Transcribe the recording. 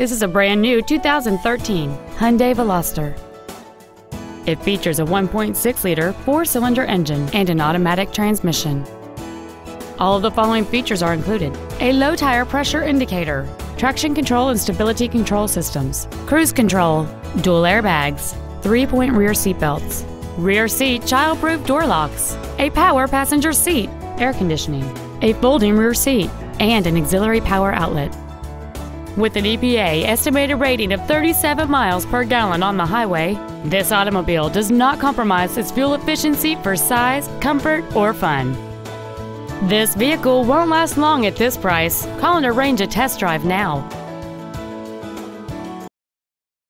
This is a brand new 2013 Hyundai Veloster. It features a 1.6-liter four-cylinder engine and an automatic transmission. All of the following features are included. A low tire pressure indicator, traction control and stability control systems, cruise control, dual airbags, three-point rear seat belts, rear seat child-proof door locks, a power passenger seat, air conditioning, a folding rear seat, and an auxiliary power outlet. With an EPA estimated rating of 37 miles per gallon on the highway, this automobile does not compromise its fuel efficiency for size, comfort, or fun. This vehicle won't last long at this price. Call and arrange a test drive now.